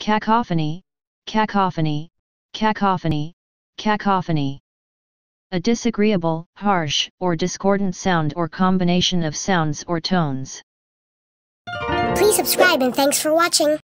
Cacophony, cacophony, cacophony, cacophony. A disagreeable, harsh, or discordant sound or combination of sounds or tones. Please subscribe and thanks for watching.